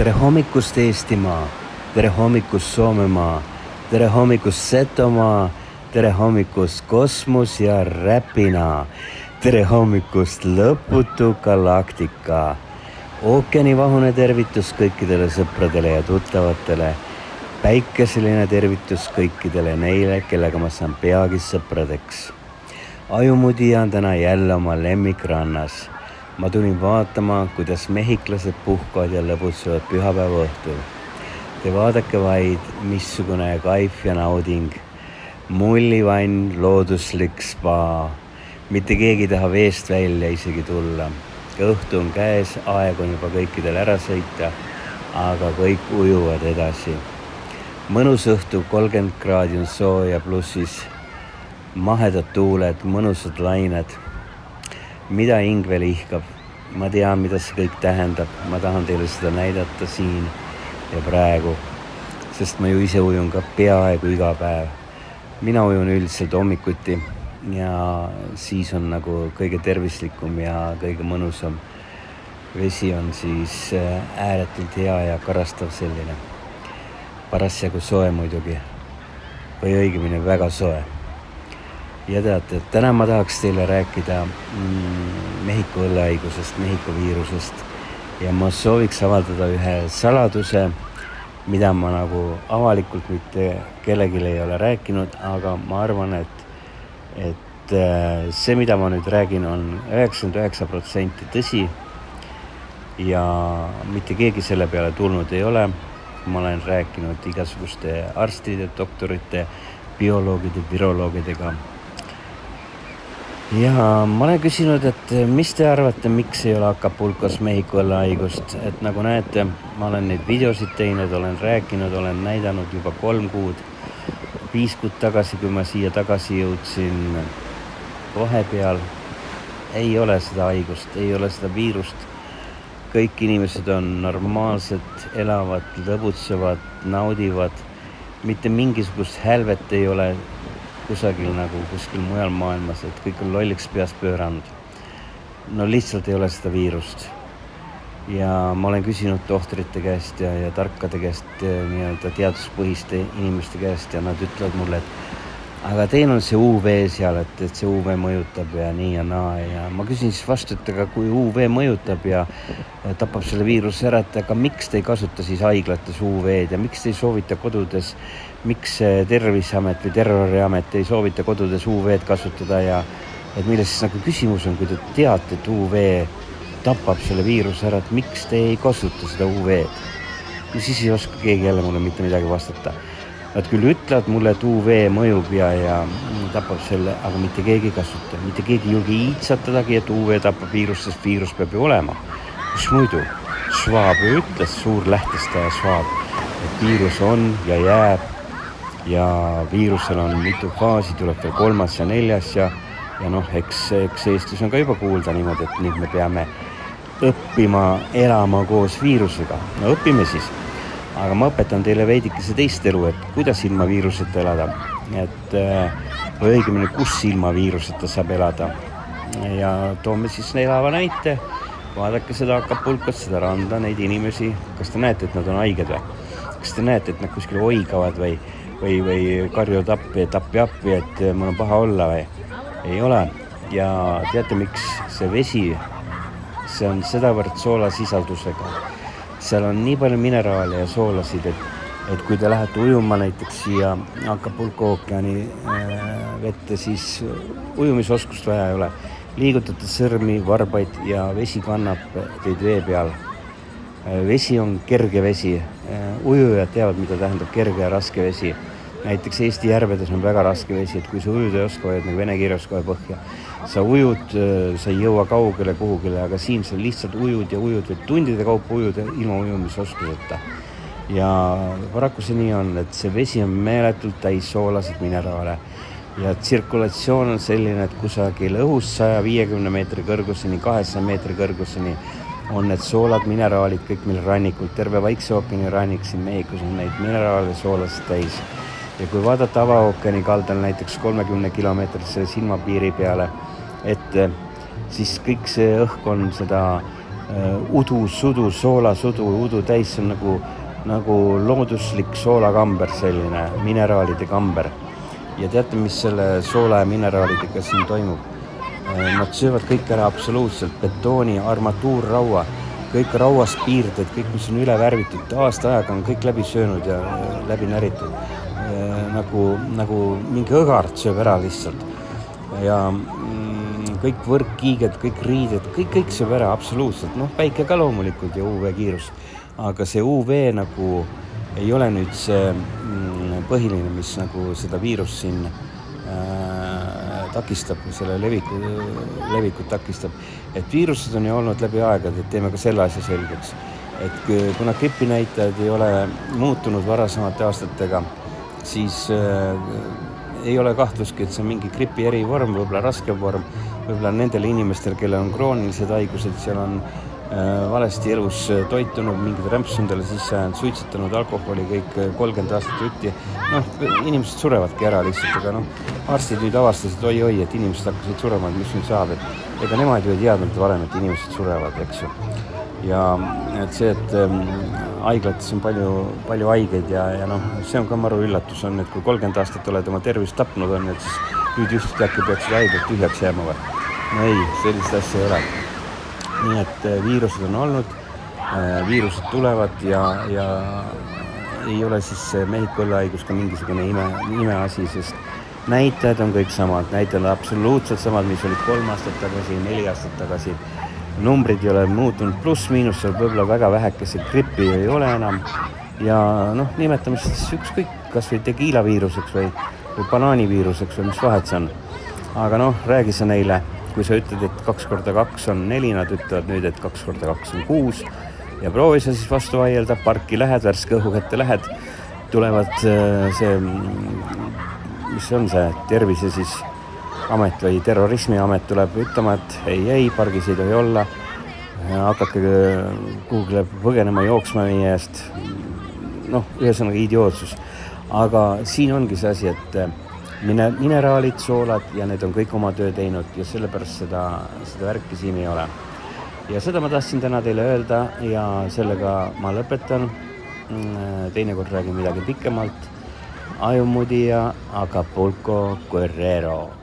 tere hommikust, Eestimaa, tere hommikust, Soomemaa, tere hommikust, Setomaa, tere hommikust, kosmos ja Räpina, tere hommikust, lõputu galaktika. ookeanivahune tervitus kõikidele sõpradele ja tuttavatele. päikeseline tervitus kõikidele neile, kellega ma saan peagi sõpradeks. ajumudija on täna jälle oma lemmikrannas ma tulin vaatama, kuidas mehhiklased puhkavad ja lõbutsevad pühapäeva õhtul. Te vaadake vaid, missugune kaif ja nauding. mullivann, looduslik spa. mitte keegi ei taha veest välja isegi tulla. õhtu on käes, aeg on juba kõikidel ära sõita, aga kõik ujuvad edasi. mõnus õhtu, kolmkümmend kraadi on sooja plussis, mahedad tuuled, mõnusad lained mida hing veel ihkab. ma tean, mida see kõik tähendab, ma tahan teile seda näidata siin ja praegu, sest ma ju ise ujun ka peaaegu iga päev. mina ujun üldiselt hommikuti ja siis on nagu kõige tervislikum ja kõige mõnusam. vesi on siis äh, ääretult hea ja karastav selline. parasjagu soe muidugi või õigemini väga soe ja teate, täna ma tahaks teile rääkida mm, Mehhiko õllehaigusest, Mehhiko viirusest ja ma sooviks avaldada ühe saladuse, mida ma nagu avalikult mitte kellelegi ei ole rääkinud, aga ma arvan, et, et äh, see, mida ma nüüd räägin on, on üheksakümmend üheksa protsenti tõsi. ja mitte keegi selle peale tulnud ei ole. ma olen rääkinud igasuguste arstide, doktorite, bioloogide, viroloogidega ja ma olen küsinud, et mis te arvate, miks ei ole Acapulcos Mehhiko õllehaigust, et nagu näete, ma olen neid videosid teinud, olen rääkinud, olen näidanud juba kolm kuud. viis kuud tagasi, kui ma siia tagasi jõudsin, vahepeal ei ole seda haigust, ei ole seda viirust. kõik inimesed on normaalsed, elavad, lõbutsevad, naudivad, mitte mingisugust hälvet ei ole kusagil nagu kuskil mujal maailmas, et kõik on lolliks peast pööranud. no lihtsalt ei ole seda viirust. ja ma olen küsinud tohtrite käest ja, ja tarkade käest nii-öelda teaduspõhiste inimeste käest ja nad ütlevad mulle, et aga teil on see UV seal, et, et see UV mõjutab ja nii ja naa ja ma küsin siis vastu, et aga kui UV mõjutab ja tapab selle viiruse ära, et aga miks te ei kasuta siis haiglates UV-d ja miks te ei soovita kodudes, miks Terviseamet või Terroriamet ei soovita kodudes UV-d kasutada ja et milles siis nagu küsimus on, kui te teate, et UV tapab selle viiruse ära, et miks te ei kasuta seda UV-d? ja siis ei oska keegi jälle mulle mitte midagi vastata Nad küll ütlevad mulle, et UV mõjub ja, ja tapab selle, aga mitte keegi ei kasuta, mitte keegi ei julge iitsatadagi, et UV tapab viirust, sest viirus peab ju olema. kus muidu? Schwab ju ütles, suur lähtestaja Schwab, et viirus on ja jääb ja viirusel on mitu faasi, tuleb veel kolmas ja neljas ja, ja noh, eks, eks Eestis on ka juba kuulda niimoodi, et nüüd me peame õppima elama koos viirusega. no õpime siis aga ma õpetan teile veidikese teist elu, et kuidas ilma viiruseta elada, et äh, või õigemini, kus ilma viiruseta saab elada. ja toome siis elava näite, vaadake seda Acapulcot, seda randa, neid inimesi, kas te näete, et nad on haiged või? kas te näete, et nad kuskil oigavad või, või, või karjuvad appi, et appi, appi, et mul on paha olla või? ei ole ja teate, miks see vesi, see on sedavõrd soolasisaldusega seal on nii palju mineraale ja soolasid, et, et kui te lähete ujuma näiteks siia Acapulco ookeani äh, vette, siis ujumisoskust vaja ei ole. liigutate sõrmi, varbaid ja vesi kannab teid vee peal. Äh, vesi on kerge vesi, äh, ujujad teavad, mida tähendab kerge ja raske vesi näiteks Eesti järvedes on väga raske vesi, et kui sa ujuda ei oska, hoiad nagu vene kirjas kohe põhja. sa ujud, sa ei jõua kaugele kuhugile, aga siin sa lihtsalt ujud ja ujud, võid tundide kaupa ujuda ilma ujumisoskuseta. ja paraku see nii on, et see vesi on meeletult täis soolaseid mineraale ja tsirkulatsioon on selline, et kusagil õhus saja viiekümne meetri kõrguseni, kahesaja meetri kõrguseni on need soolad, mineraalid kõik meil rannikul, terve Vaikse ookeani rannik siin Mehhikos on neid mineraale soolast täis ja kui vaadata avaookeani kaldal näiteks kolmekümne kilomeetrise silmapiiri peale ette, siis kõik see õhk on seda udu, sudu, soolasudu, udu täis, see on nagu, nagu looduslik soolakamber, selline mineraalide kamber. ja teate, mis selle soola ja mineraalidega siin toimub? Nad söövad kõik ära absoluutselt, betooni, armatuurraua, kõik rauast piirded, kõik, mis on üle värvitud, aasta ajaga on kõik läbi söönud ja läbi näritud. Nagu, nagu mingi õgard sööb ära lihtsalt. ja kõik võrkkiiged, kõik riided, kõik, kõik sööb ära absoluutselt, noh, päike ka loomulikult ja UV kiirus. aga see UV nagu ei ole nüüd see mm, põhiline, mis nagu seda viirust siin äh, takistab, selle leviku, levikut takistab. et viirused on ju olnud läbi aegade, et teeme ka selle asja selgeks. et kuna gripinäitajad ei ole muutunud varasemate aastatega, siis äh, ei ole kahtlustki, et see on mingi gripi erivorm, võib-olla raskem vorm võib-olla nendel inimestel, kellel on kroonilised haigused, seal on äh, valesti elus äh, toitunud, mingid rämpsu endale sisse ajanud, suitsetanud alkoholi kõik äh, kolmkümmend aastat jutti. noh, inimesed surevadki ära lihtsalt, aga noh, arstid nüüd avastasid oi-oi, et inimesed hakkasid surema, et mis nüüd saab, et ega nemad ju ei teadnud varem, et inimesed surevad, eks ju. ja et see, et ähm, haiglates on palju, palju haigeid ja, ja noh, see on ka maru üllatus on, et kui kolmkümmend aastat oled oma tervist tapnud, on et siis nüüd just äkki peaksid haiglad tühjaks jääma või? no ei, sellist asja ei ole. nii et äh, viirused on olnud, äh, viirused tulevad ja, ja ei ole siis Mehhiko õllehaigus ka mingisugune ime, imeasi, sest näitajad on kõik samad, näitajad on absoluutselt samad, mis olid kolm aastat tagasi, neli aastat tagasi. Numbrid ei ole muutunud, pluss-miinus seal võib-olla väga vähekese grippi ei ole enam. ja noh, nimetame siis ükskõik, kasvõi tekiila viiruseks või, või banaaniviiruseks või mis vahet see on. aga noh, räägi sa neile kui sa ütled, et kaks korda kaks on neli, nad ütlevad nüüd, et kaks korda kaks on kuus ja proovi sa siis vastu vaielda, parki lähed, värske õhu kätte lähed, tulevad äh, see, mis see on see tervise siis amet või terrorismiamet tuleb ütlema, et ei, ei, pargis ei tohi olla. hakake kuhugile põgenema, jooksma meie eest. noh, ühesõnaga idiootsus. aga siin ongi see asi, et mine-, mineraalid, soolad ja need on kõik oma töö teinud ja sellepärast seda, seda värki siin ei ole. ja seda ma tahtsin täna teile öelda ja sellega ma lõpetan. Mm, teinekord räägin midagi pikemalt. ajumudija Acapulco Guerrero